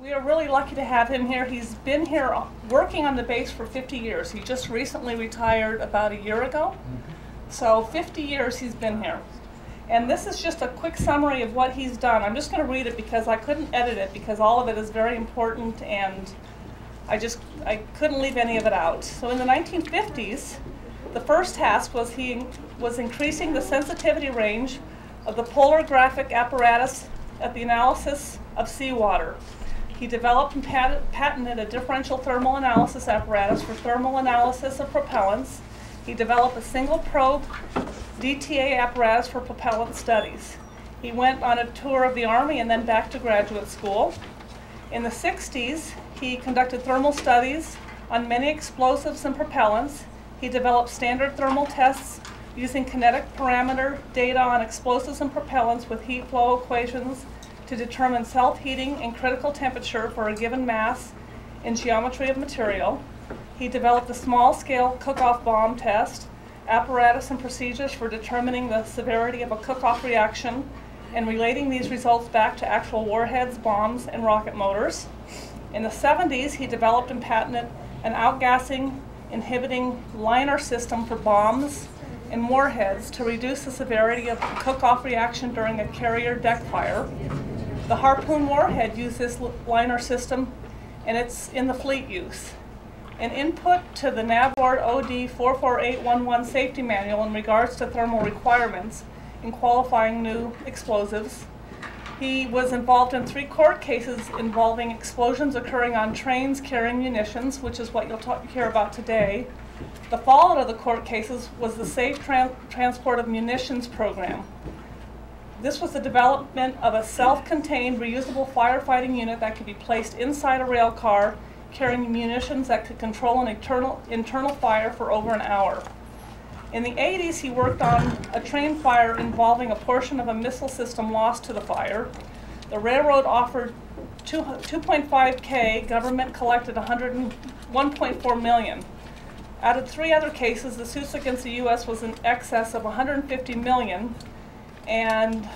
We are really lucky to have him here. He's been here working on the base for 50 years. He just recently retired about a year ago. So 50 years he's been here. And this is just a quick summary of what he's done. I'm just going to read it because I couldn't edit it because all of it is very important and I just I couldn't leave any of it out. So in the 1950s, the first task was he was increasing the sensitivity range of the polarographic apparatus at the analysis of seawater. He developed and patented a differential thermal analysis apparatus for thermal analysis of propellants. He developed a single probe DTA apparatus for propellant studies. He went on a tour of the Army and then back to graduate school. In the 60s, he conducted thermal studies on many explosives and propellants. He developed standard thermal tests using kinetic parameter data on explosives and propellants with heat flow equations to determine self-heating and critical temperature for a given mass and geometry of material. He developed a small-scale cook-off bomb test, apparatus and procedures for determining the severity of a cook-off reaction and relating these results back to actual warheads, bombs, and rocket motors. In the 70s, he developed and patented an outgassing inhibiting liner system for bombs and warheads to reduce the severity of the cook-off reaction during a carrier deck fire. The Harpoon warhead used this liner system and it's in the fleet use. An input to the NAVORD OD 44811 safety manual in regards to thermal requirements in qualifying new explosives. He was involved in three court cases involving explosions occurring on trains carrying munitions, which is what you'll talk, hear about today. The fallout of the court cases was the Safe Tran Transport of Munitions program. This was the development of a self-contained reusable firefighting unit that could be placed inside a rail car carrying munitions that could control an internal, internal fire for over an hour. In the 80s, he worked on a train fire involving a portion of a missile system lost to the fire. The railroad offered 2.5K, government collected 101.4 million. Out of three other cases, the suits against the U.S. was in excess of 150 million, and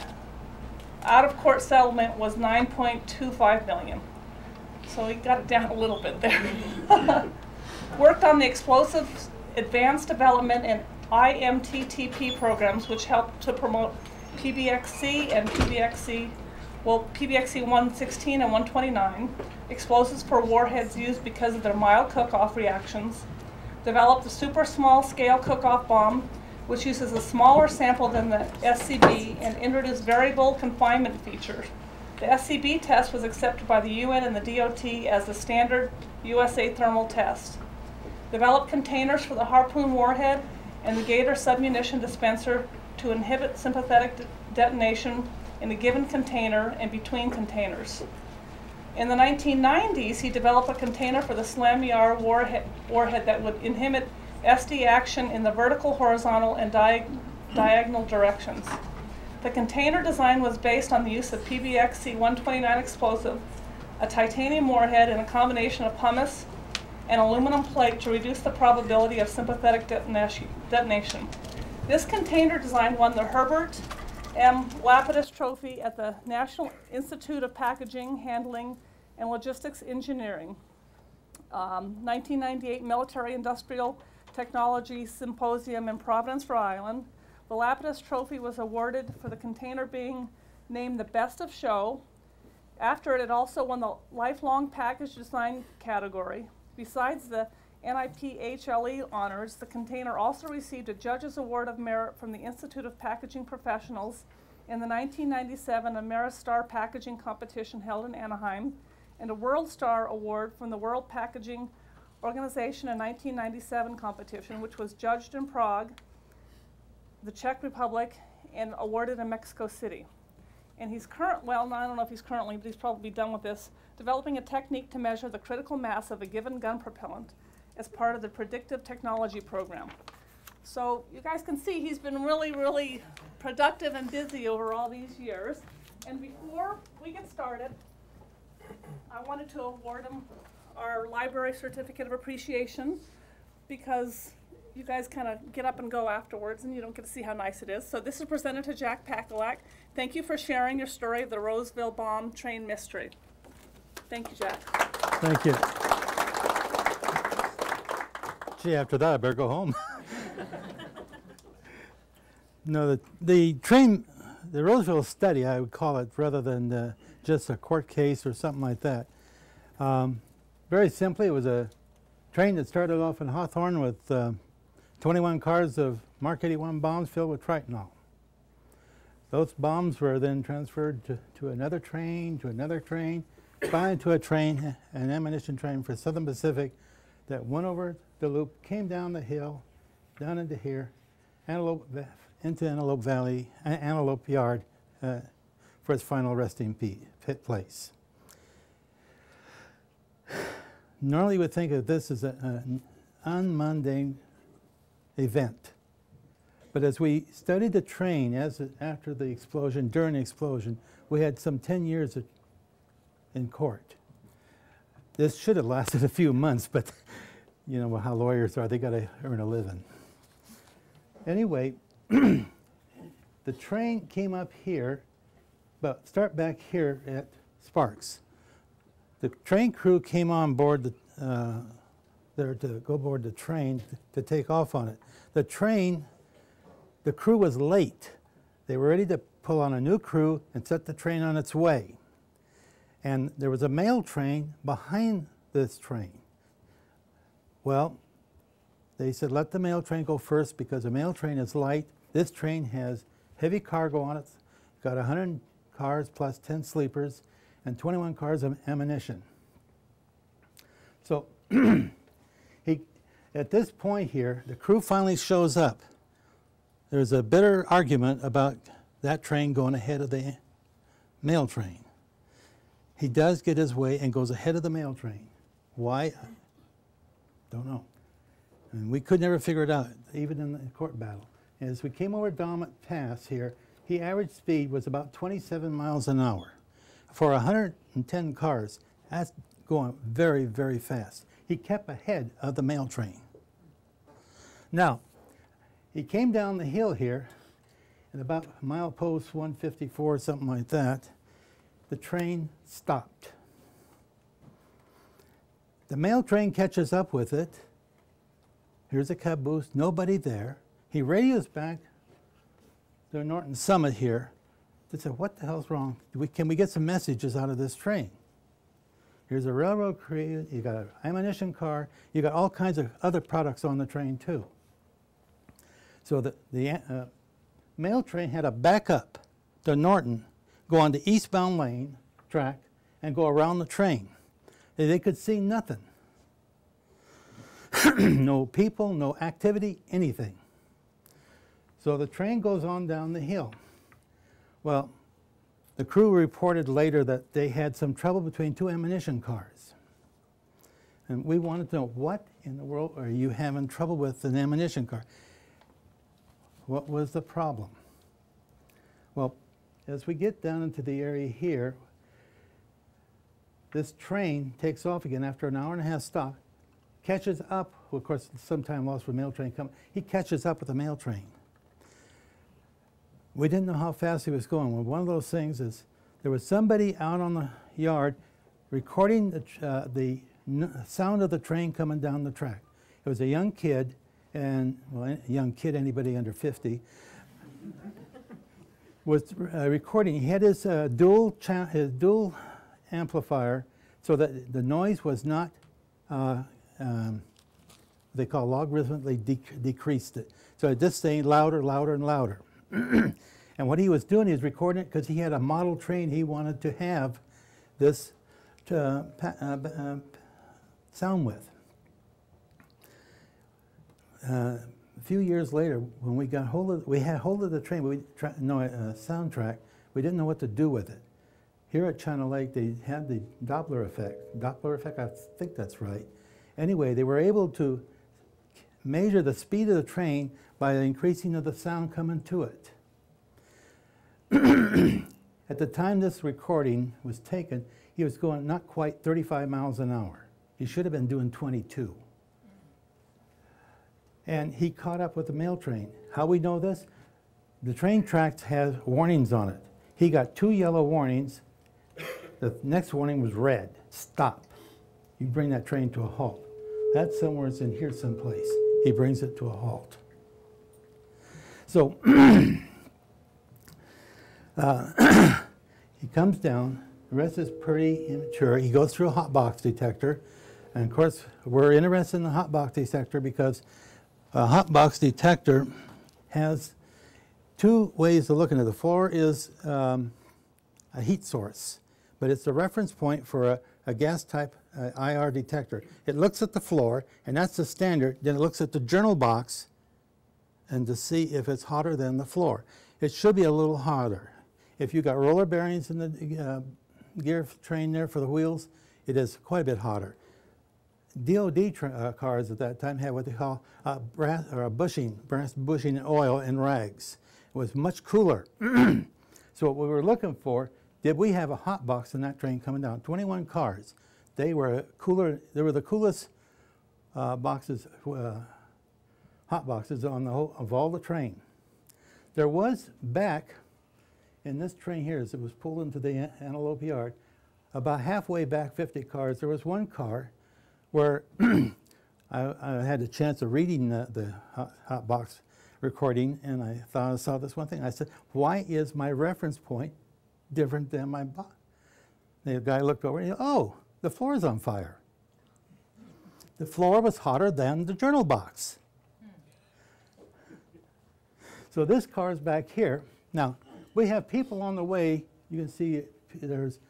out of court settlement was 9.25 million. So we got it down a little bit there. Worked on the explosive advanced development and IMTTP programs, which helped to promote PBXC and PBXC, well, PBXC 116 and 129, explosives for warheads used because of their mild cook-off reactions. Developed a super small scale cook-off bomb which uses a smaller sample than the SCB and introduced variable confinement features. The SCB test was accepted by the UN and the DOT as the standard USA thermal test. Developed containers for the Harpoon warhead and the Gator submunition dispenser to inhibit sympathetic de detonation in a given container and between containers. In the 1990s, he developed a container for the SLAM-ER warhead, warhead that would inhibit SD action in the vertical, horizontal, and di diagonal directions. The container design was based on the use of PBXC 129 explosive, a titanium warhead, and a combination of pumice and aluminum plate to reduce the probability of sympathetic detonation. This container design won the Herbert M. Lapidus Trophy at the National Institute of Packaging, Handling, and Logistics Engineering. Um, 1998 Military Industrial Technology Symposium in Providence, Rhode Island. The Lapidus Trophy was awarded for the container being named the best of show. After it, it also won the Lifelong Package Design category. Besides the NIPHLE honors, the container also received a Judge's Award of Merit from the Institute of Packaging Professionals in the 1997 Ameristar Packaging Competition held in Anaheim, and a World Star Award from the World Packaging organization in 1997 competition, which was judged in Prague, the Czech Republic, and awarded in Mexico City. And he's current, well, I don't know if he's currently, but he's probably done with this, developing a technique to measure the critical mass of a given gun propellant as part of the predictive technology program. So you guys can see he's been really, really productive and busy over all these years. And before we get started, I wanted to award him our library certificate of appreciation because you guys kind of get up and go afterwards and you don't get to see how nice it is. So this is presented to Jack Pakulak. Thank you for sharing your story of the Roseville bomb train mystery. Thank you, Jack. Thank you. Gee, after that, I better go home. no, the, the train, the Roseville study, I would call it, rather than uh, just a court case or something like that. Um, very simply, it was a train that started off in Hawthorne with uh, 21 cars of Mark 81 bombs filled with Tritonal. Those bombs were then transferred to, to another train, to another train, finally to a train, an ammunition train for Southern Pacific that went over the loop, came down the hill, down into here, Antelope, into Antelope Valley, Antelope Yard uh, for its final resting place. Normally, would think of this as an unmundane event. But as we studied the train as after the explosion, during the explosion, we had some 10 years in court. This should have lasted a few months, but you know how lawyers are, they got to earn a living. Anyway, the train came up here, but start back here at Sparks. The train crew came on board the, uh, there to go aboard the train to, to take off on it. The train the crew was late. They were ready to pull on a new crew and set the train on its way. And there was a mail train behind this train. Well, they said let the mail train go first because the mail train is light. This train has heavy cargo on it. Got 100 cars plus 10 sleepers and 21 cars of ammunition. So he, at this point here, the crew finally shows up there's a bitter argument about that train going ahead of the mail train. He does get his way and goes ahead of the mail train. Why? Don't know. And we could never figure it out, even in the court battle. As we came over Donner Pass here, he average speed was about 27 miles an hour. For 110 cars, that's going very, very fast. He kept ahead of the mail train. Now, he came down the hill here, and about milepost 154, something like that, the train stopped. The mail train catches up with it. Here's a caboose, nobody there. He radios back to Norden Summit here to said, what the hell's wrong? We, can we get some messages out of this train? Here's a railroad crew, you got an ammunition car, you got all kinds of other products on the train too. So the, the uh, mail train had a backup to Norden, go on the eastbound lane track, and go around the train. They could see nothing. no people, no activity, anything. So the train goes on down the hill. Well, the crew reported later that they had some trouble between two ammunition cars. And we wanted to know what in the world are you having trouble with an ammunition car? What was the problem? Well, as we get down into the area here, this train takes off again after an hour and a half stop, catches up, of course, some time lost for mail train coming. He catches up with the mail train. We didn't know how fast he was going. Well, one of those things is there was somebody out on the yard recording the, uh, the sound of the train coming down the track. It was a young kid and well, young kid, anybody under 50, was uh, recording. He had his uh, dual his dual amplifier, so that the noise was not. Uh, um, they call logarithmically dec decreased it. So it just stayed louder, louder, and louder. and what he was doing, was recording it because he had a model train he wanted to have this uh, uh, sound with uh, a few years later, when we got hold of, we had hold of the train, we no uh, soundtrack. We didn't know what to do with it. Here at China Lake, they had the Doppler effect. Doppler effect, I think that's right. Anyway, they were able to measure the speed of the train by the increasing of the sound coming to it. At the time this recording was taken, he was going not quite 35 miles an hour. He should have been doing 22 and he caught up with the mail train. How we know this? The train tracks has warnings on it. He got two yellow warnings. The next warning was red. stop. You bring that train to a halt. That's somewhere it's in here someplace. He brings it to a halt. So uh, he comes down. The rest is pretty immature. He goes through a hot box detector. And of course, we're interested in the hot box detector because a hot box detector has two ways of looking at. The floor is um, a heat source, but it's the reference point for a, a gas type uh, IR detector. It looks at the floor, and that's the standard. Then it looks at the journal box and to see if it's hotter than the floor. It should be a little hotter. If you got roller bearings in the uh, gear train there for the wheels, it is quite a bit hotter. DOD uh, cars at that time had what they call brass, or a bushing, brass bushing oil in rags. It was much cooler. so what we were looking for, did we have a hot box in that train coming down? 21 cars. They were cooler. They were the coolest uh, boxes, uh, hot boxes on the whole, of all the train. There was back in this train here, as it was pulled into the Antelope Yard, about halfway back, 50 cars, there was one car where I, I, had a chance of reading the, the hot, box recording, and I thought I saw this one thing. I said, "Why is my reference point different than my box?" The guy looked over and he, said, "Oh, the floor is on fire." The floor was hotter than the journal box. So this car is back here. Now, we have people on the way. You can see there's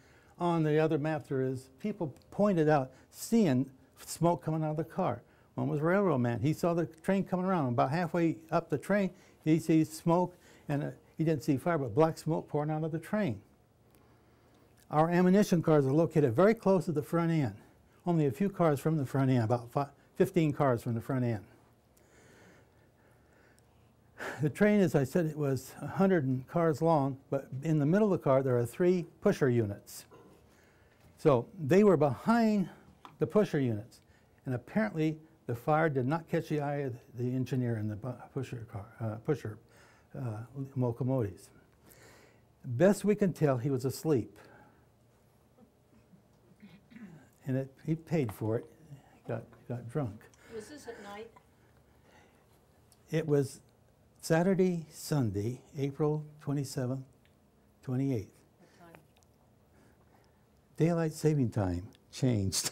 on the other map there is people pointed out seeing smoke coming out of the car. One was a railroad man. He saw the train coming around. About halfway up the train, he sees smoke, and uh, he didn't see fire, but black smoke pouring out of the train. Our ammunition cars are located very close to the front end. Only a few cars from the front end, about five, 15 cars from the front end. The train, as I said, it was 100 cars long, but in the middle of the car there are three pusher units. So they were behind the pusher units. And apparently the fire did not catch the eye of the engineer in the pusher, car, uh, pusher uh, locomotives. Best we can tell, he was asleep. And it, he paid for it. He got, got drunk. Was this at night? It was Saturday, Sunday, April 27th, 28th. Daylight saving time changed.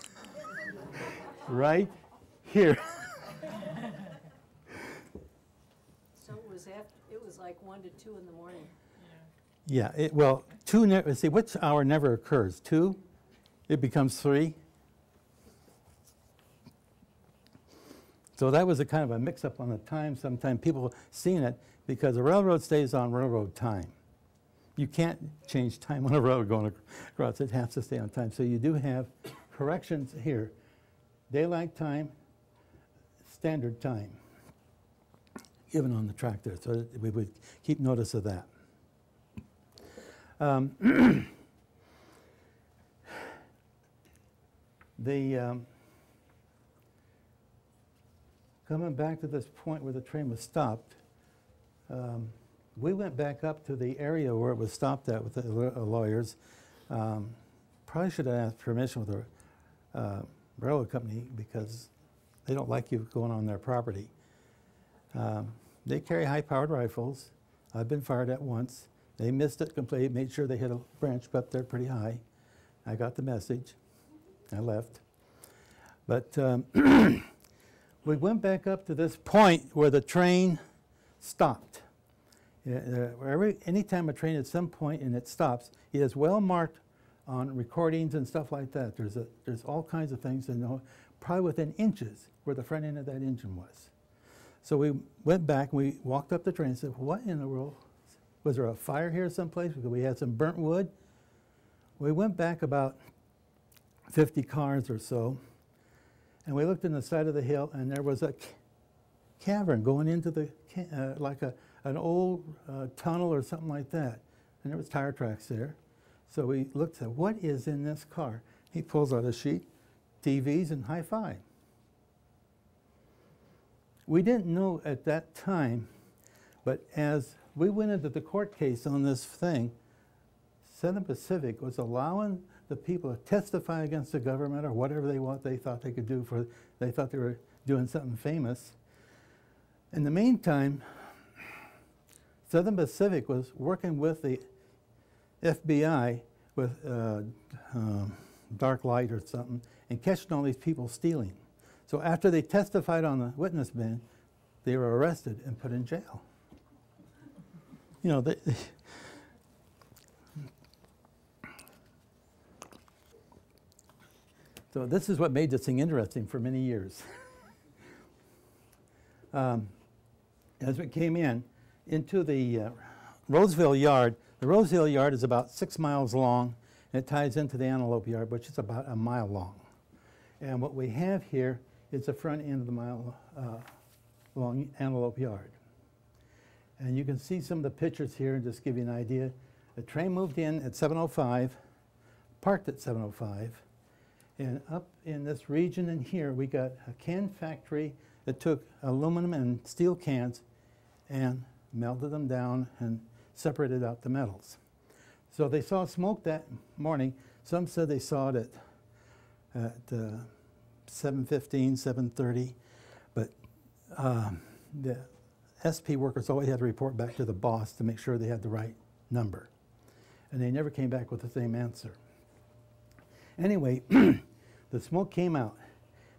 right here. So it was after, it was like one to two in the morning. Yeah, it, well, two, ne- see, which hour never occurs? Two? It becomes three? So that was a kind of a mix-up on the time. Sometimes people seen it because the railroad stays on railroad time. You can't change time on a road going across. It has to stay on time. So you do have corrections here daylight time, standard time given on the track there. So we would keep notice of that. Um, the um, coming back to this point where the train was stopped, um, we went back up to the area where it was stopped at with the lawyers. Um, probably should have asked permission with the uh, railroad company because they don't like you going on their property. Um, they carry high-powered rifles. I've been fired at once. They missed it completely, made sure they hit a branch up there pretty high. I got the message. I left. But um, we went back up to this point where the train stopped. Uh, every, anytime a train at some point and it stops, it is well marked on recordings and stuff like that. There's, a, there's all kinds of things probably within inches where the front end of that engine was. So we went back and we walked up the train and said, what in the world? Was there a fire here someplace? Because we had some burnt wood. We went back about 50 cars or so, and we looked in the side of the hill, and there was a cavern going into the, uh, like a, an old uh, tunnel or something like that. And there was tire tracks there. So we looked at what is in this car. He pulls out a sheet, TVs and hi-fi. We didn't know at that time, but as we went into the court case on this thing, Southern Pacific was allowing the people testify against the government or whatever they want, they thought they could do for, they thought they were doing something famous. In the meantime, Southern Pacific was working with the FBI with uh, um, dark light or something and catching all these people stealing. So after they testified on the witness stand, they were arrested and put in jail. You know, they, so this is what made this thing interesting for many years. um, as we came in into the uh, Roseville Yard, the Roseville Yard is about six miles long, and it ties into the Antelope Yard, which is about a mile long. And what we have here is the front end of the mile uh, long Antelope Yard. And you can see some of the pictures here and just give you an idea. The train moved in at 7.05, parked at 7.05, and up in this region in here, we got a can factory that took aluminum and steel cans and melted them down and separated out the metals. So they saw smoke that morning. Some said they saw it at, at uh, 7.15, 7.30, but um, the SP workers always had to report back to the boss to make sure they had the right number. And they never came back with the same answer. Anyway, the smoke came out.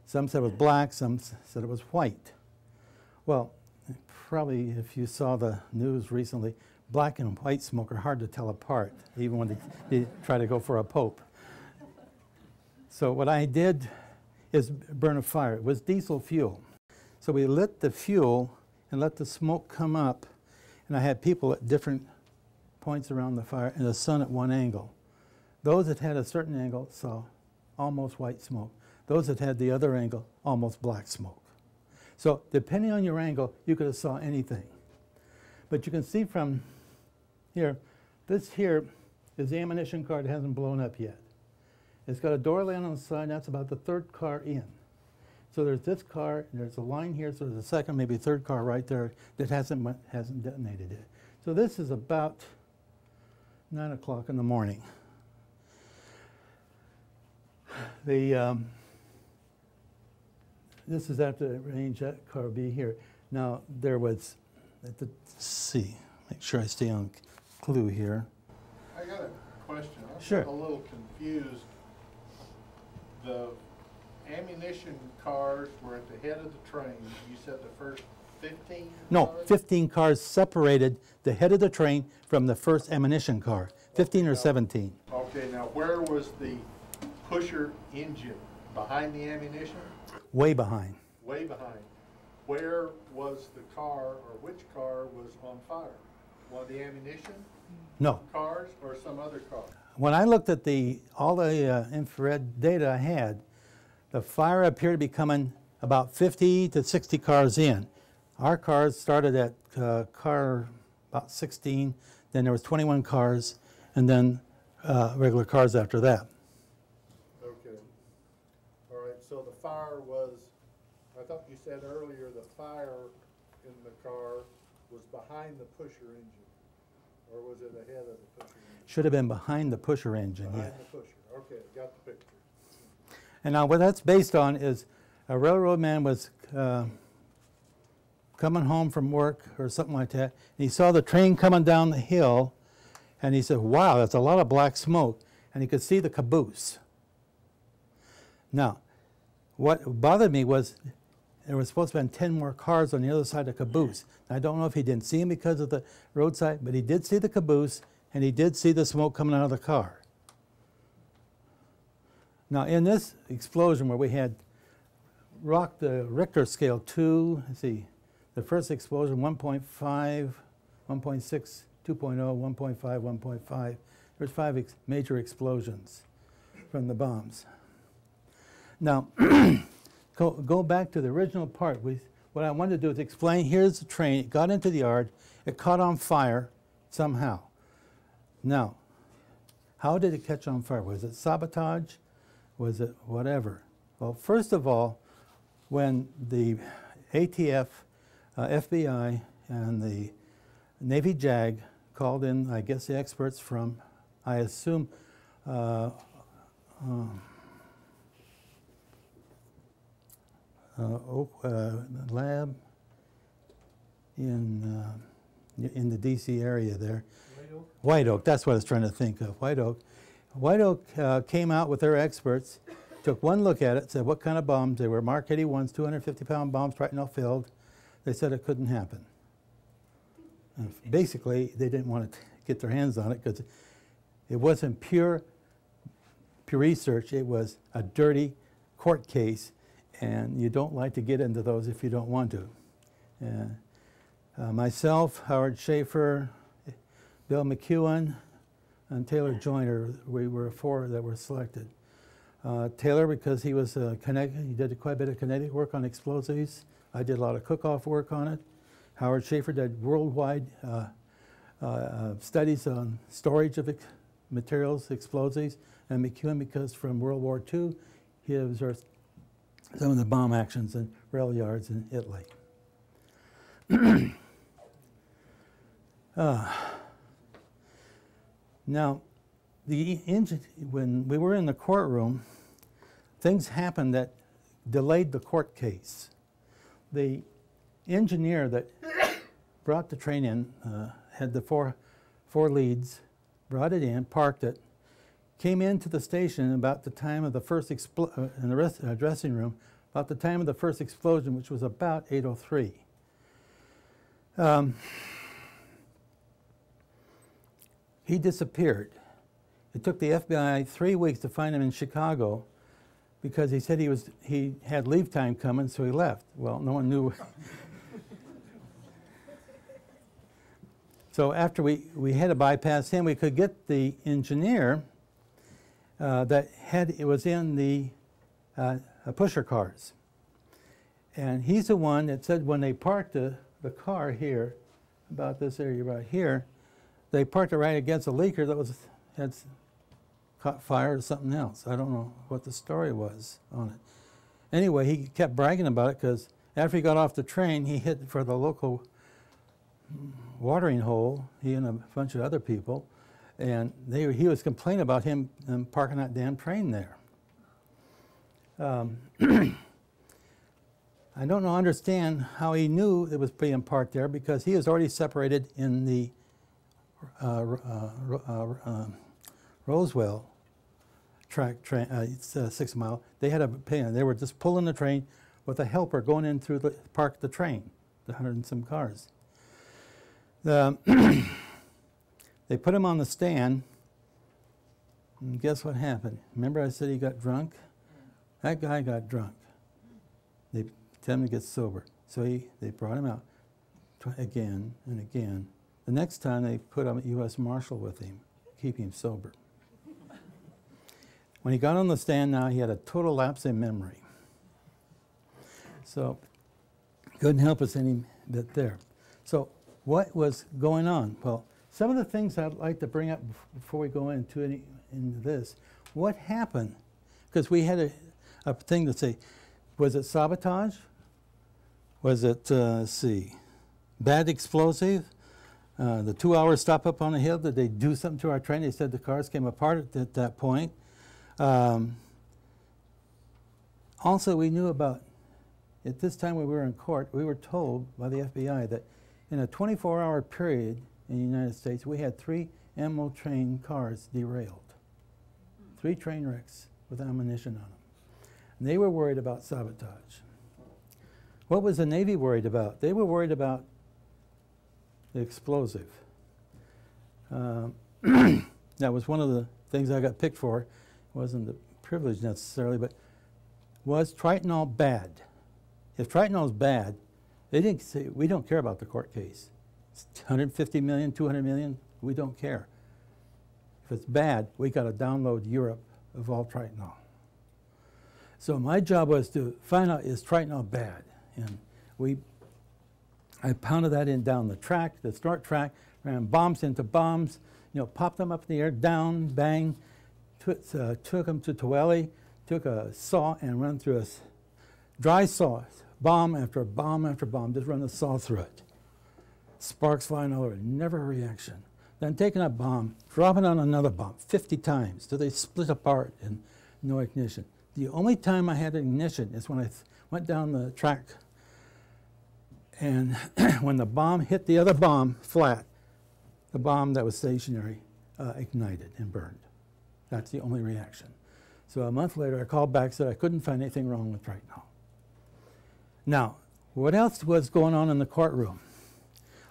Some said it was black, some said it was white. Well, probably if you saw the news recently, black and white smoke are hard to tell apart, even when they, they try to go for a pope. So what I did is burn a fire. It was diesel fuel. So we lit the fuel and let the smoke come up, and I had people at different points around the fire and the sun at one angle. Those that had a certain angle saw almost white smoke. Those that had the other angle, almost black smoke. So depending on your angle, you could have saw anything. But you can see from here, this here is the ammunition car that hasn't blown up yet. It's got a door lamp on the side, that's about the third car in. So there's this car, there's a line here, so there's a second, maybe third car right there that hasn't, hasn't detonated yet. So this is about nine o'clock in the morning. The, um, this is after the range that car B here. Now, there was, at the, let's see, make sure I stay on clue here. I got a question. I'm Sure. a little confused. The ammunition cars were at the head of the train. You said the first fifteen? No, cars? 15 cars separated the head of the train from the first ammunition car, 15 or 17. Okay, now where was the pusher engine? Behind the ammunition? way behind. Way behind. Where was the car, or which car was on fire? One of the ammunition No. cars or some other car? When I looked at the, all the uh, infrared data I had, the fire appeared to be coming about 50 to 60 cars in. Our cars started at uh, car about 16, then there was 21 cars, and then uh, regular cars after that. All right, so the fire was, I thought you said earlier the fire in the car was behind the pusher engine? Or was it ahead of the pusher engine? Should have been behind the pusher engine, yeah. Behind the pusher, okay, got the picture. And now what that's based on is a railroad man was uh, coming home from work or something like that, and he saw the train coming down the hill, and he said, wow, that's a lot of black smoke, and he could see the caboose. Now, what bothered me was there was supposed to been 10 more cars on the other side of the caboose. I don't know if he didn't see him because of the roadside, but he did see the caboose, and he did see the smoke coming out of the car. Now, in this explosion where we had rocked the Richter scale two, let's see, the first explosion 1.5, 1.6, 2.0, 1.5, 1.5. There's five ex- major explosions from the bombs. Now, go, go back to the original part. We, what I wanted to do is explain, here's the train, it got into the yard, it caught on fire somehow. Now, how did it catch on fire? Was it sabotage? Was it whatever? Well, first of all, when the ATF, uh, FBI, and the Navy JAG called in, I guess, the experts from, I assume, uh, um, uh, Oak uh, Lab in, uh, in the DC area there. White Oak, that's what I was trying to think of, White Oak. White Oak uh, came out with their experts, took one look at it, said what kind of bombs they were. Mark 81s, 250-pound bombs, Tritonal filled. They said it couldn't happen. And basically, they didn't want to get their hands on it because it wasn't pure, pure research. It was a dirty court case, and you don't like to get into those if you don't want to. Uh, uh, myself, Howard Schaefer, Bill McEwen, and Taylor Joyner, we were four that were selected. Uh, Taylor, because he was a kinetic, he did quite a bit of kinetic work on explosives. I did a lot of cook-off work on it. Howard Schaefer did worldwide uh, uh, uh, studies on storage of ex- materials, explosives, and McEwen, because from World War II, he observed some of the bomb actions in rail yards in Italy. Uh, now, the when we were in the courtroom, things happened that delayed the court case. The engineer that brought the train in uh, had the four, four leads, brought it in, parked it, came into the station about the time of the first expl- uh, in the rest, uh, dressing room, about the time of the first explosion, which was about 8:03. Um, he disappeared. It took the FBI three weeks to find him in Chicago because he said he was he had leave time coming, so he left. Well, no one knew. so after we, we had to bypass him, we could get the engineer uh, that had it was in the uh, uh, pusher cars, and he's the one that said when they parked the, the car here, about this area right here, they parked it right against a leaker that was had caught fire or something else. I don't know what the story was on it. Anyway, he kept bragging about it because after he got off the train, he hit for the local watering hole, he and a bunch of other people, and they, he was complaining about him um, parking that damn train there. Um, I don't know, understand how he knew it was being parked there because he was already separated in the uh, uh, uh, um, Roseville track train, uh, it's uh, six mile. They had a pay, they were just pulling the train with a helper going in through the park the train, the hundred and some cars. The, they put him on the stand, and guess what happened? Remember I said he got drunk? That guy got drunk. They tell him to get sober, so he they brought him out again and again. The next time they put a U.S. Marshal with him, keep him sober. When he got on the stand now, he had a total lapse in memory. So, couldn't help us any bit there. So, what was going on? Well, some of the things I'd like to bring up before we go into any, into this. What happened? Because we had a, a thing to say. Was it sabotage? Was it, uh, see, bad explosive? Uh, the two-hour stop up on the hill, did they do something to our train? They said the cars came apart at, at that point. Um, also, we knew about, at this time when we were in court, we were told by the FBI that in a 24-hour period in the United States, we had three ammo train cars derailed. Three train wrecks with ammunition on them. And they were worried about sabotage. What was the Navy worried about? They were worried about the explosive. Um, that was one of the things I got picked for. It wasn't the privilege necessarily, but was Tritonal bad? If Tritonal is bad, they didn't say, we don't care about the court case. It's 150 million, 200 million, we don't care. If it's bad, we got to download Europe of all Tritonal. So my job was to find out is Tritonal bad? And we I pounded that in down the track, the start track, ran bombs into bombs, you know, popped them up in the air, down, bang, took, uh, took them to Tooele, took a saw and run through a dry saw, bomb after bomb after bomb, just run the saw through it. Sparks flying all over, never a reaction. Then taking a bomb, dropping on another bomb 50 times till they split apart and no ignition. The only time I had ignition is when I went down the track and when the bomb hit the other bomb flat, the bomb that was stationary uh, ignited and burned. That's the only reaction. So a month later, I called back said I couldn't find anything wrong with Tritonal. Now, what else was going on in the courtroom?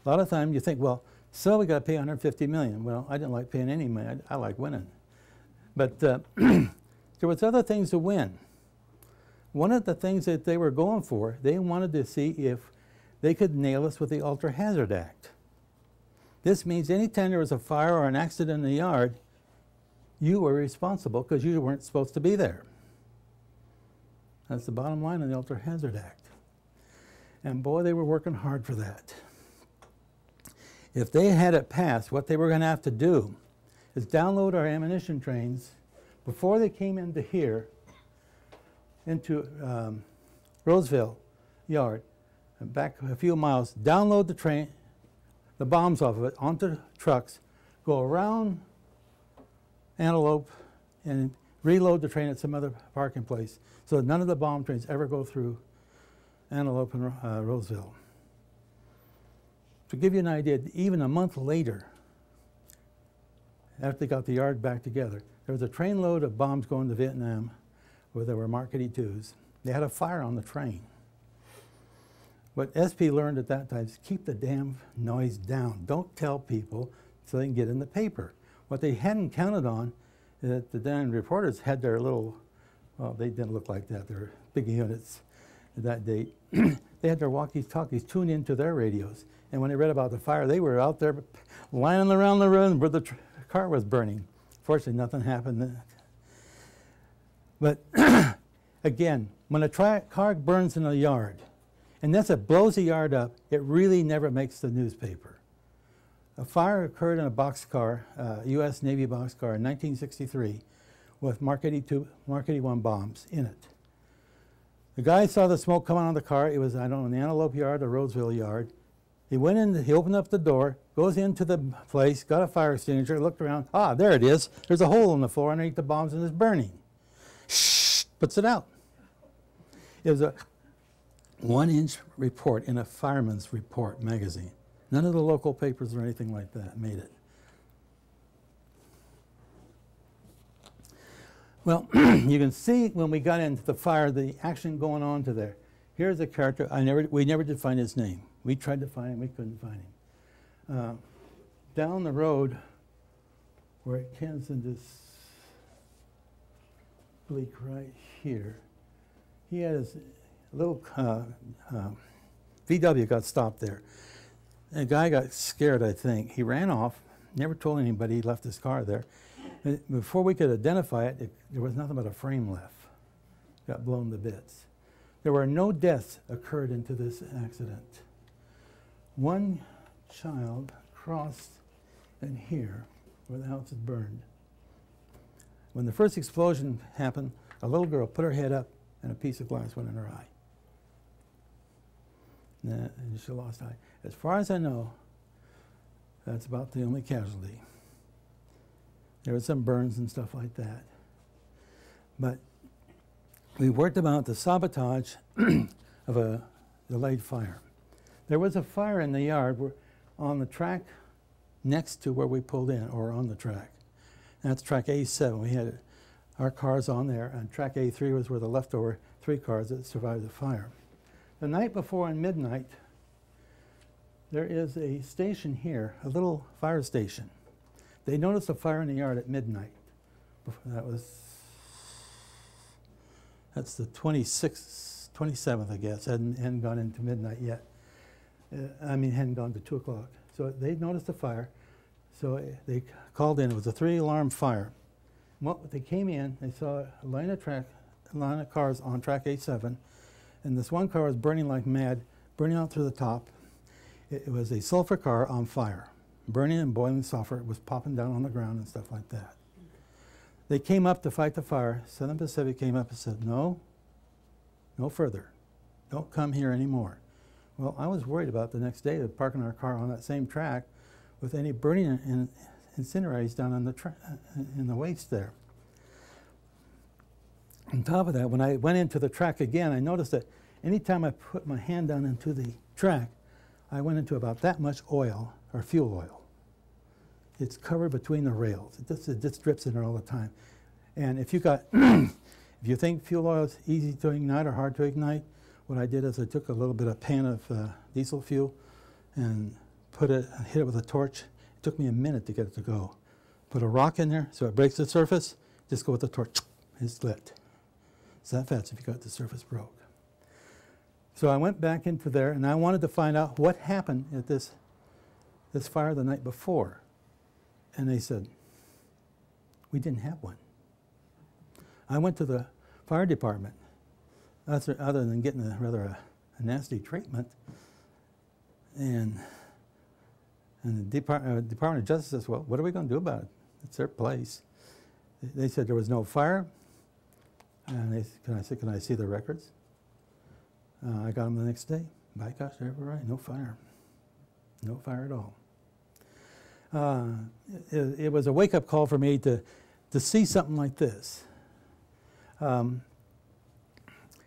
A lot of times you think, well, so we got to pay 150 million. Well, I didn't like paying any money. I, I like winning. But uh, there was other things to win. One of the things that they were going for, they wanted to see if they could nail us with the Ultra Hazard Act. This means anytime there was a fire or an accident in the yard, you were responsible because you weren't supposed to be there. That's the bottom line of the Ultra Hazard Act. And boy, they were working hard for that. If they had it passed, what they were going to have to do is download our ammunition trains before they came into here, into um, Roseville Yard, and back a few miles, download the train, the bombs off of it onto trucks, go around Antelope, and reload the train at some other parking place so that none of the bomb trains ever go through Antelope and uh, Roseville. To give you an idea, even a month later, after they got the yard back together, there was a trainload of bombs going to Vietnam where there were Mark 82s. They had a fire on the train. What SP learned at that time is keep the damn noise down. Don't tell people so they can get in the paper. What they hadn't counted on is that the damn reporters had their little, well, they didn't look like that, they were big units at that date. they had their walkie-talkies tuned into their radios. And when they read about the fire, they were out there lining around the room where the car was burning. Fortunately, nothing happened. But again, when a car burns in a yard, and that's it blows the yard up, it really never makes the newspaper. A fire occurred in a boxcar, uh, U.S. Navy boxcar in 1963 with Mark 82, Mark 81 bombs in it. The guy saw the smoke coming out of the car. It was, I don't know, the Antelope Yard or Roseville Yard. He went in, he opened up the door, goes into the place, got a fire extinguisher, looked around. Ah, there it is. There's a hole in the floor underneath the bombs and it's burning. Shh, puts it out. It was a one inch report in a fireman's report magazine. None of the local papers or anything like that made it. Well, you can see when we got into the fire the action going on to there. Here's a character. I never, we never did find his name. We tried to find him. We couldn't find him. Uh, down the road, where it ends in this bleak right here, he had his little uh, uh, VW got stopped there. The guy got scared, I think. He ran off, never told anybody he left his car there. And before we could identify it, it, there was nothing but a frame left. Got blown to bits. There were no deaths occurred into this accident. One child crossed in here where the house is burned. When the first explosion happened, a little girl put her head up and a piece of glass went in her eye. and she lost eye. As far as I know, that's about the only casualty. There were some burns and stuff like that. But we worked about the sabotage of a delayed fire. There was a fire in the yard on the track next to where we pulled in, or on the track. That's track A7. We had our cars on there, and track A3 was where the leftover three cars that survived the fire. The night before, on midnight, there is a station here, a little fire station. They noticed a fire in the yard at midnight. That was, that's the 26th, 27th, I guess. Hadn't, hadn't gone into midnight yet. Uh, I mean, hadn't gone to 2 o'clock. So they noticed a fire. So they called in. It was a three alarm fire. What, they came in, they saw a line of, track, line of cars on track A7, and this one car was burning like mad, burning out through the top. It, it was a sulfur car on fire burning and boiling sulfur It was popping down on the ground and stuff like that. They came up to fight the fire. Southern Pacific came up and said, no, no further. Don't come here anymore. Well, I was worried about the next day of parking our car on that same track with any burning and incinerators down in the, uh, in the waste there. On top of that, when I went into the track again, I noticed that anytime I put my hand down into the track, I went into about that much oil or fuel oil. It's covered between the rails. It just, it just drips in there all the time. And if you got, if you think fuel oil is easy to ignite or hard to ignite, what I did is I took a little bit of pan of uh, diesel fuel and put it, hit it with a torch. It took me a minute to get it to go. Put a rock in there so it breaks the surface. Just go with the torch. It's lit. It's that fast if you got the surface broke. So I went back into there and I wanted to find out what happened at this, this fire the night before. And they said, we didn't have one. I went to the fire department, other, than getting a rather a, a nasty treatment. And, and the Depart, uh, Department of Justice says, well, what are we going to do about it? It's their place. They said there was no fire. And they, can I, say, can I see the records? Uh, I got them the next day. By gosh, they were right. No fire. No fire at all. Uh, it, it, was a wake-up call for me to, to see something like this. Um,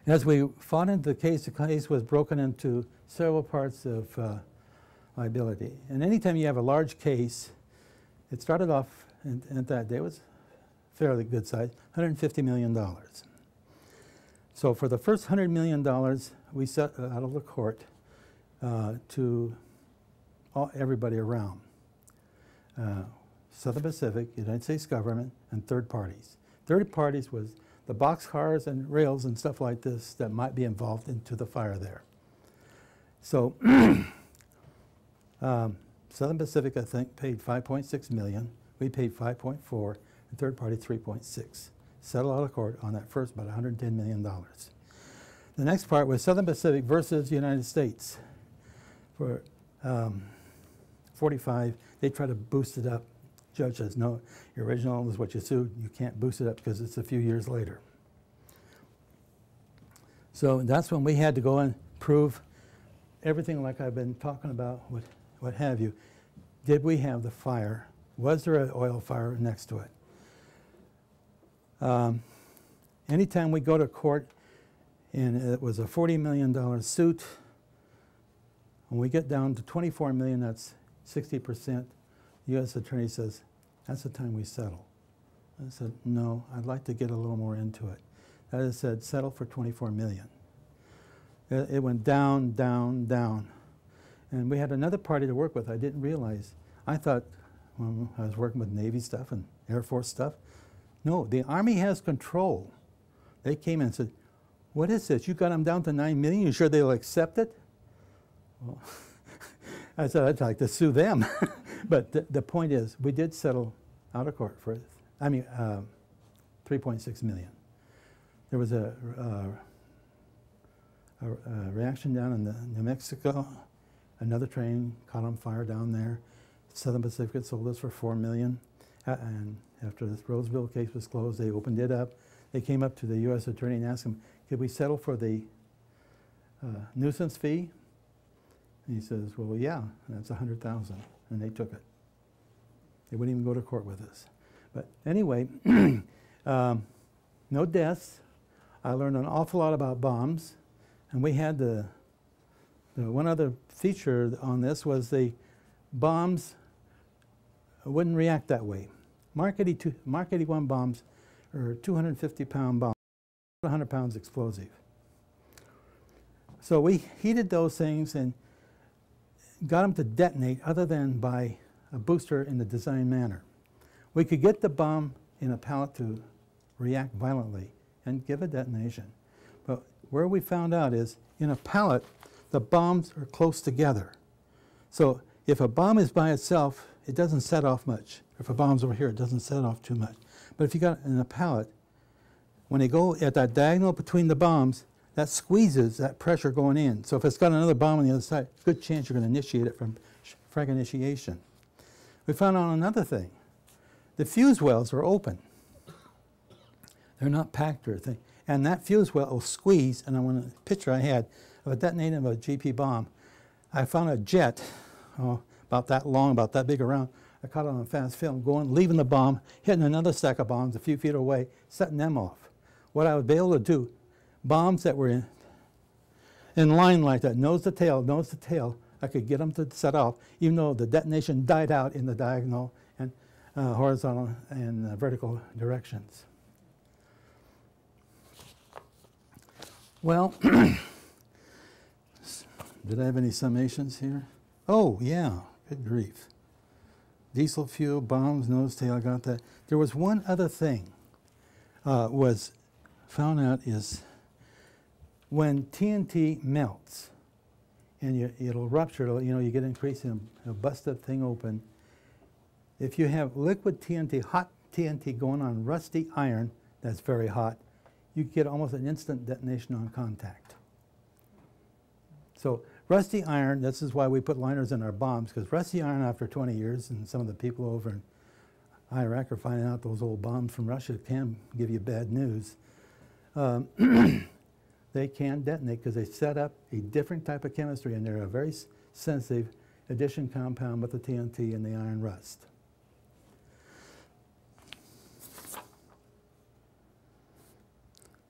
as we fought into the case, the case was broken into several parts of uh, liability. And anytime you have a large case, it started off, and, that day was fairly good size, $150 million. So for the first $100 million, we set out of the court uh, to all, everybody around. Uh, Southern Pacific, United States government, and third parties. Third parties was the boxcars and rails and stuff like this that might be involved into the fire there. So um, Southern Pacific, I think, paid 5.6 million. We paid 5.4, and third party 3.6. Settled out of court on that first about 110 million dollars. The next part was Southern Pacific versus United States. For um, 45, they try to boost it up. Judge says, no, your original is what you sued. You can't boost it up because it's a few years later. So that's when we had to go and prove everything like I've been talking about, what, what have you. Did we have the fire? Was there an oil fire next to it? Um, anytime we go to court and it was a $40 million suit, when we get down to 24 million, that's 60%. U.S. attorney says, that's the time we settle. I said, no, I'd like to get a little more into it. That is said, settle for 24 million. It, it went down, down, down. And we had another party to work with I didn't realize. I thought, when I was working with Navy stuff and Air Force stuff, no, the Army has control. They came in and said, what is this? You got them down to 9 million? You sure they'll accept it? Well, I said, I'd like to sue them. but the, the, point is, we did settle out of court for, I mean, uh, 3.6 million. There was a, uh, a, a, reaction down in the, New Mexico. Another train caught on fire down there. Southern Pacific sold us for 4 million. Uh, and after this Roseville case was closed, they opened it up. They came up to the U.S. attorney and asked him, could we settle for the uh, nuisance fee? And he says, well, yeah, that's a 100000 And they took it. They wouldn't even go to court with us. But anyway, um, no deaths. I learned an awful lot about bombs. And we had the, the one other feature on this was the bombs wouldn't react that way. Mark, 82, Mark 81 bombs are 250 pound bombs, 100 pounds explosive. So we heated those things and got them to detonate other than by a booster in the design manner. We could get the bomb in a pellet to react violently and give a detonation. But where we found out is in a pellet, the bombs are close together. So if a bomb is by itself, it doesn't set off much. If a bomb's over here, it doesn't set off too much. But if you got in a pellet, when they go at that diagonal between the bombs, that squeezes that pressure going in. So if it's got another bomb on the other side, good chance you're going to initiate it from frag initiation. We found out another thing. The fuse wells are open. They're not packed or anything. And that fuse well will squeeze, and I want a picture I had of a detonating of a GP bomb. I found a jet, oh, about that long, about that big around. I caught it on fast film, going, leaving the bomb, hitting another stack of bombs a few feet away, setting them off. what I would be able to do, bombs that were in, in line like that, nose to tail, nose to tail, I could get them to set off, even though the detonation died out in the diagonal and uh, horizontal and uh, vertical directions. Well, did I have any summations here? Oh, yeah, good grief. Diesel fuel, bombs, nose tail, I got that. There was one other thing uh, was found out is when TNT melts and you, it'll rupture, it'll, you know, you get increasing, it'll bust that thing open. If you have liquid TNT, hot TNT going on rusty iron that's very hot, you get almost an instant detonation on contact. So rusty iron, this is why we put liners in our bombs, because rusty iron after 20 years, and some of the people over in Iraq are finding out those old bombs from Russia can give you bad news. Um, they can detonate because they set up a different type of chemistry, and they're a very sensitive addition compound with the TNT and the iron rust.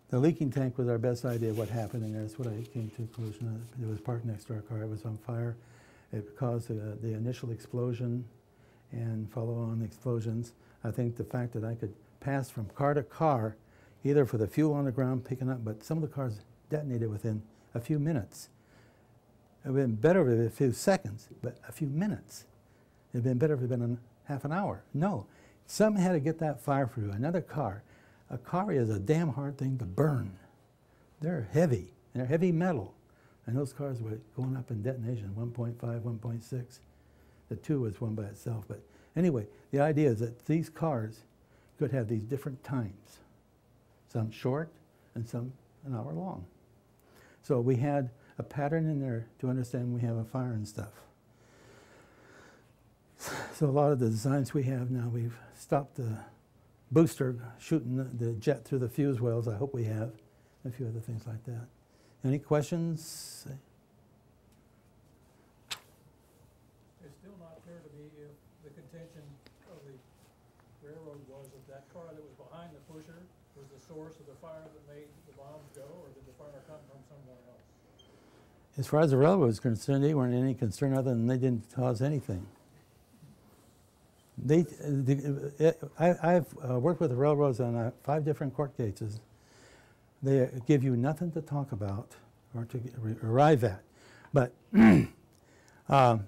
The leaking tank was our best idea of what happened there. That's what I came to conclusion. It was parked next to our car. It was on fire. It caused the, the initial explosion and follow-on explosions. I think the fact that I could pass from car to car, either for the fuel on the ground picking up, but some of the cars detonated within a few minutes. It would have been better if it had been a few seconds, but a few minutes. It would have been better if it had been a half an hour. No, some had to get that fire through. Another car. A car is a damn hard thing to burn. They're heavy. They're heavy metal. And those cars were going up in detonation, 1.5, 1.6. The two was one by itself. But anyway, the idea is that these cars could have these different times, some short and some an hour long. So we had a pattern in there to understand we have a fire and stuff. So a lot of the designs we have now, we've stopped the booster shooting the, jet through the fuse wells. I hope we have a few other things like that. Any questions? It's still not clear to me if the contention of the railroad was that that car that was behind the pusher was the source of the fire that made the bombs go, or did the fire come from somewhere else? As far as the railroad was concerned, they weren't any concern other than they didn't cause anything. They, the, I, I've uh, worked with the railroads on uh, five different court cases. They give you nothing to talk about or to arrive at. But um,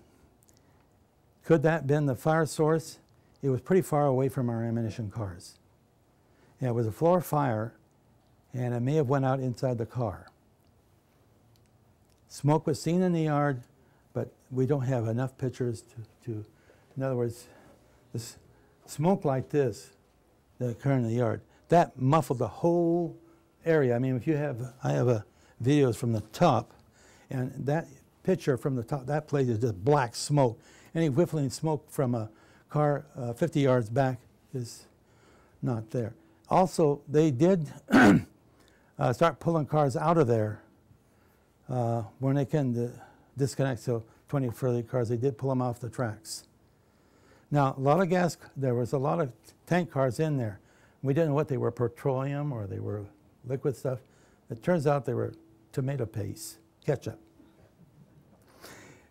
could that have been the fire source? It was pretty far away from our ammunition cars. Yeah, it was a floor fire, and it may have went out inside the car. Smoke was seen in the yard, but we don't have enough pictures to, to in other words, this smoke like this that occurred in the yard, that muffled the whole area. I mean, if you have, I have a videos from the top, and that picture from the top, that place is just black smoke. Any whiffling smoke from a car uh, 50 yards back is not there. Also, they did uh, start pulling cars out of there uh, when they can uh, disconnect. So 20 further cars, they did pull them off the tracks. Now, a lot of gas, there was a lot of tank cars in there. We didn't know what they were, petroleum or they were liquid stuff. It turns out they were tomato paste, ketchup.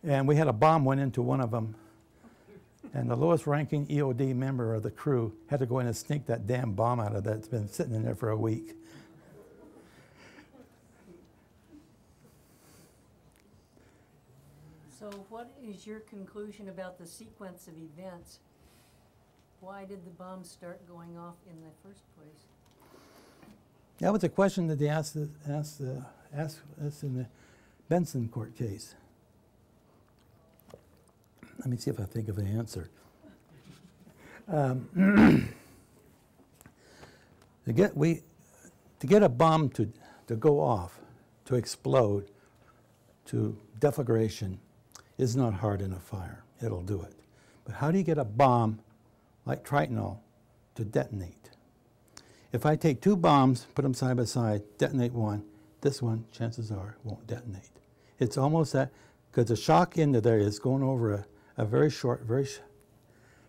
And we had a bomb went into one of them. And the lowest ranking EOD member of the crew had to go in and sneak that damn bomb out of that. It's been sitting in there for a week. So what is your conclusion about the sequence of events? Why did the bombs start going off in the first place? That was a question that they asked, asked, the- asked us in the Benson court case. Let me see if I think of an answer. Um, to get we, to get a bomb to, to go off, to explode, to deflagration, is not hard in a fire. It'll do it. But how do you get a bomb like Tritonal to detonate? If I take two bombs, put them side by side, detonate one, this one, chances are, won't detonate. It's almost that, because the shock into there is going over a, a very short, very sh-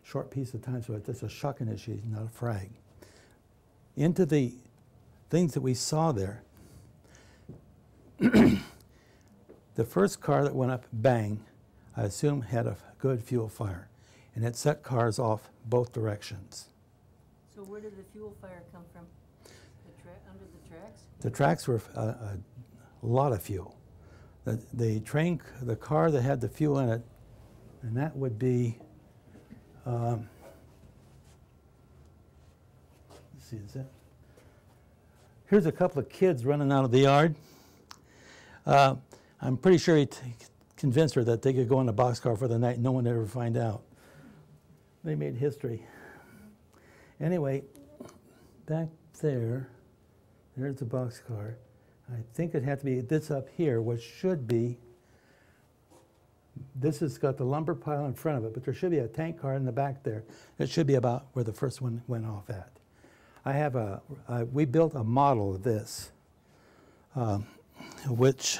short piece of time, so it's just a shocking issue, not a frag. Into the things that we saw there. the first car that went up, bang, I assume had a good fuel fire, and it set cars off both directions. So where did the fuel fire come from? The tra, under the tracks? The tracks were a, a lot of fuel. The, the train, the car that had the fuel in it, and that would be, um, let's see, is that? Here's a couple of kids running out of the yard. Uh, I'm pretty sure he convinced her that they could go in the boxcar for the night and no one would ever find out. They made history. Anyway, back there, there's the boxcar. I think it had to be this up here, which should be, this has got the lumber pile in front of it, but there should be a tank car in the back there. It should be about where the first one went off at. I have a, uh, we built a model of this, um, which,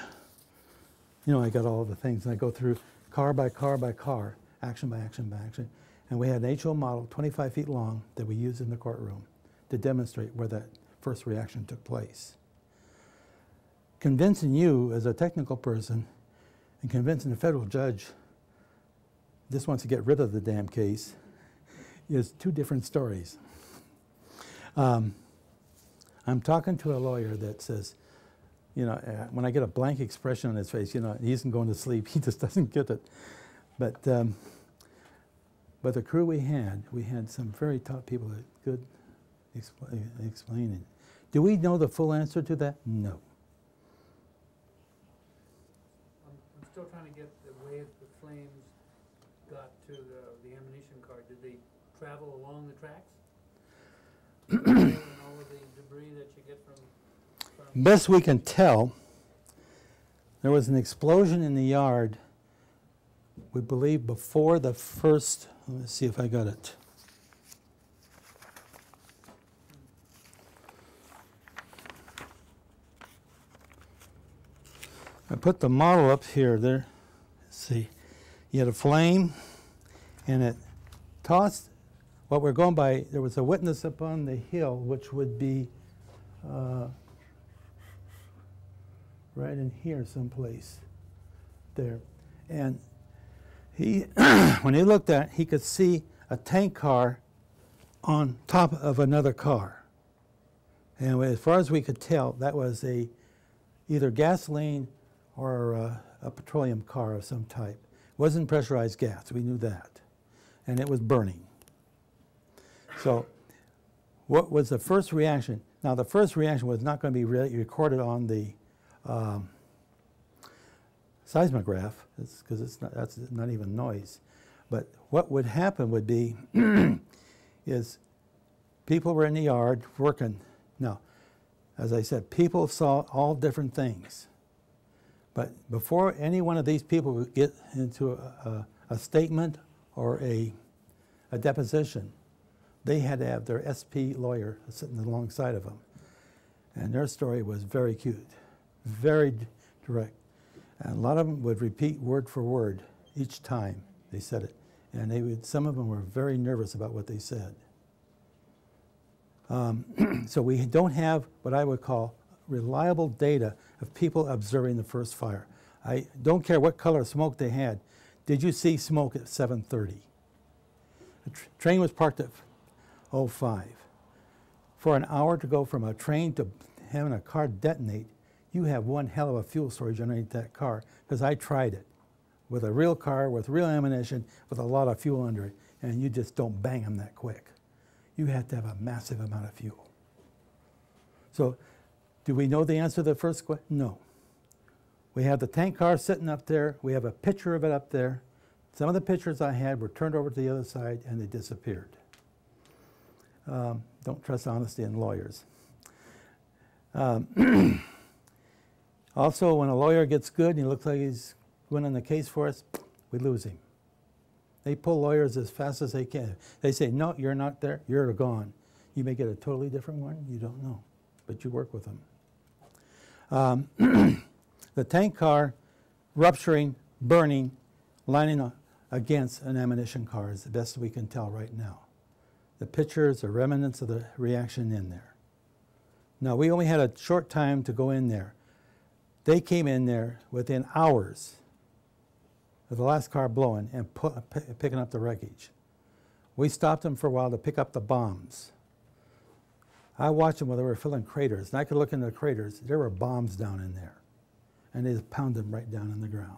you know, I got all the things, and I go through car by car by car, action by action by action. And we had an HO model, 25 feet long, that we used in the courtroom to demonstrate where that first reaction took place. Convincing you as a technical person and convincing a federal judge just wants to get rid of the damn case is two different stories. Um, I'm talking to a lawyer that says, you know, uh, when I get a blank expression on his face, you know, he isn't going to sleep. He just doesn't get it. But um, but the crew we had, we had some very top people that could expl- explain it. Do we know the full answer to that? No. I'm, I'm still trying to get the way the flames got to the, the ammunition car. Did they travel along the tracks? and all of the debris that you get from, from Best we can tell, there was an explosion in the yard, we believe before the first, let me see if I got it. I put the model up here there. Let's see. You had a flame and it tossed what we're going by, there was a witness up on the hill, which would be uh, right in here someplace there. And he, when he looked at it, he could see a tank car on top of another car. And as far as we could tell, that was a either gasoline or a, a petroleum car of some type. It wasn't pressurized gas, we knew that. And it was burning. So, what was the first reaction? Now, the first reaction was not going to be re- recorded on the um, seismograph, because it's not, that's not even noise. But what would happen would be, is people were in the yard working. Now, as I said, people saw all different things. But before any one of these people would get into a, a, a statement or a, a deposition, they had to have their SP lawyer sitting alongside of them. And their story was very cute, very direct. And a lot of them would repeat word for word each time they said it. And they would, some of them were very nervous about what they said. Um, so we don't have what I would call reliable data of people observing the first fire. I don't care what color smoke they had. Did you see smoke at 7:30? The tr- train was parked at 05. For an hour to go from a train to having a car detonate, you have one hell of a fuel storage underneath that car. Because I tried it with a real car, with real ammunition, with a lot of fuel under it, and you just don't bang them that quick. You have to have a massive amount of fuel. So, do we know the answer to the first question? No. We have the tank car sitting up there. We have a picture of it up there. Some of the pictures I had were turned over to the other side and they disappeared. Um, don't trust honesty in lawyers. Um, also, when a lawyer gets good and he looks like he's winning the case for us, we lose him. They pull lawyers as fast as they can. They say, no, you're not there, you're gone. You may get a totally different one, you don't know, but you work with them. Um, the tank car rupturing, burning, lining up against an ammunition car is the best we can tell right now. The pictures are remnants of the reaction in there. Now, we only had a short time to go in there. They came in there within hours of the last car blowing and picking up the wreckage. We stopped them for a while to pick up the bombs. I watched them while they were filling craters, and I could look into the craters. There were bombs down in there, and they pounded them right down in the ground.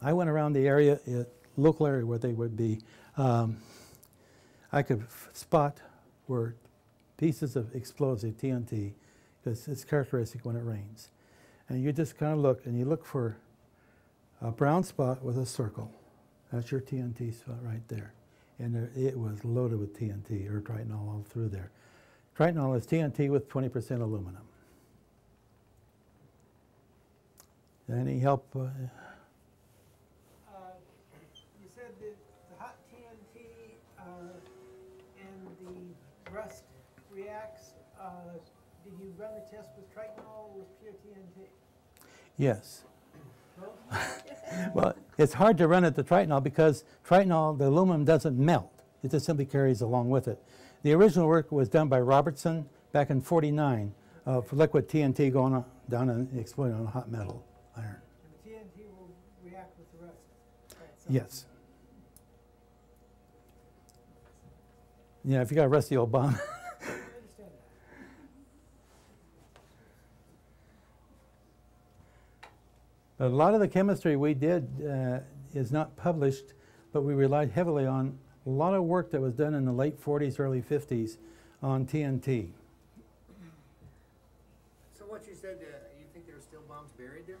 I went around the area, uh, local area where they would be. Um, I could spot where pieces of explosive TNT, because it's characteristic when it rains. And you just kind of look, and you look for a brown spot with a circle. That's your TNT spot right there. And there, it was loaded with TNT or tritonal all through there. Tritonal is TNT with 20% aluminum. Any help? Uh, Uh, You said that the hot TNT uh, and the rust reacts. Uh, Did you run the test with or with pure TNT? yes. Well, it's hard to run at the tritonal because tritonal, the aluminum doesn't melt. It just simply carries along with it. The original work was done by Robertson back in 49 of liquid TNT going on, down and exploding on hot metal iron. And the TNT will react with the by itself? Yes. Yeah, if you got a rusty old bomb. I understand that. A lot of the chemistry we did uh, is not published, but we relied heavily on a lot of work that was done in the late 40s, early 50s on TNT. So what you said, uh, you think there are still bombs buried there?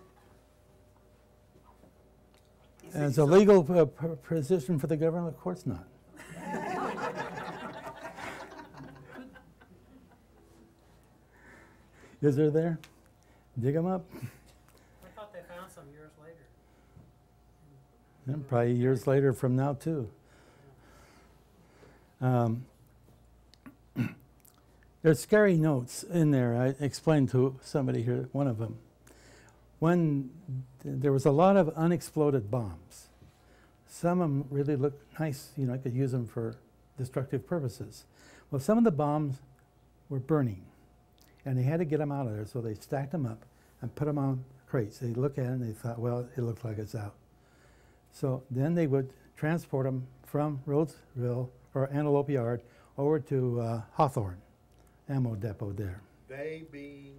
You As a legal uh, p- position for the government, of course not. Is there there? Dig them up. I thought they found some years later. Yeah, probably years later from now, too. Um, there's scary notes in there. I explained to somebody here, one of them. When th- there was a lot of unexploded bombs, some of them really looked nice, you know, I could use them for destructive purposes. Well, some of the bombs were burning, and they had to get them out of there, so they stacked them up and put them on crates. They looked at it and they thought, well, it looks like it's out. So then they would transport them from Roseville or Antelope Yard over to uh, Hawthorne ammo depot there. They being,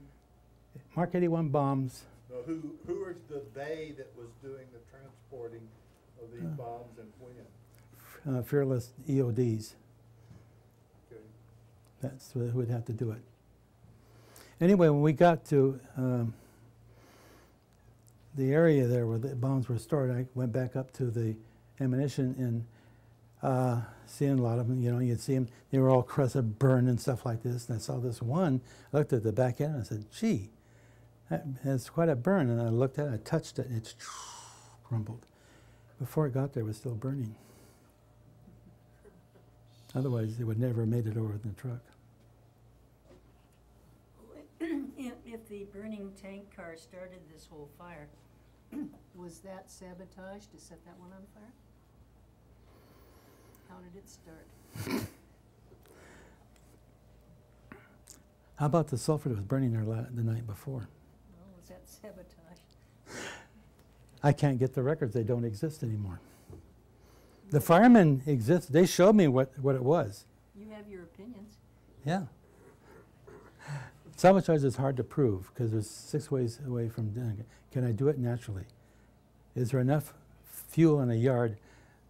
Mark 81 bombs, no, who, who is the they that was doing the transporting of these bombs and when? uh, fearless EODs. Okay. That's who would have to do it. Anyway, when we got to um, the area there where the bombs were stored, I went back up to the ammunition and uh, seeing a lot of them. You know, you'd see them; they were all crusted, burned, and stuff like this. And I saw this one. I looked at the back end and I said, "Gee, that quite a burn." And I looked at it, I touched it, and it's crumbled. Before it got there, it was still burning. Otherwise, it would never have made it over in the truck. If the burning tank car started this whole fire, was that sabotage to set that one on fire? How did it start? How about the sulfur that was burning there the night before? Well, was that sabotage? I can't get the records, they don't exist anymore. The firemen exist, they showed me what, what it was. You have your opinions. Yeah. Sabotage is hard to prove because there's six ways away from doing it. Can I do it naturally? Is there enough fuel in a yard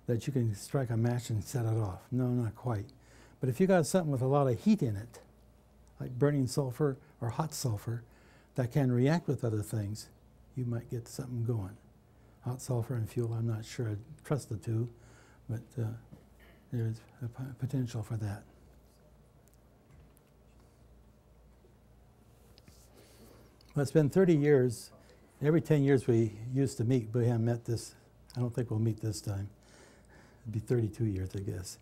that you can strike a match and set it off? No, not quite. But if you got something with a lot of heat in it, like burning sulfur or hot sulfur, that can react with other things, you might get something going. Hot sulfur and fuel, I'm not sure I trust the two, but uh, there's a potential for that. Well, it's been 30 years. Every 10 years we used to meet, but we haven't met this. I don't think we'll meet this time. It'd be 32 years, I guess.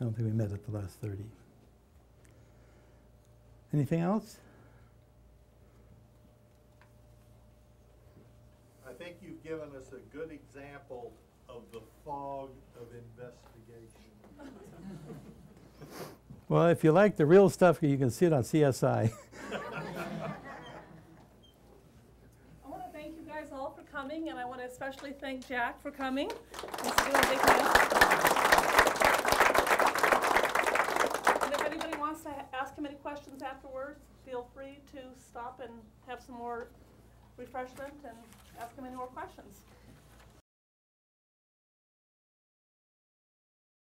I don't think we met at the last 30. Anything else? I think you've given us a good example of the fog of investigation. Well, if you like the real stuff, you can see it on CSI. I want to thank you guys all for coming, and I want to especially thank Jack for coming. And if anybody wants to ask him any questions afterwards, feel free to stop and have some more refreshment and ask him any more questions.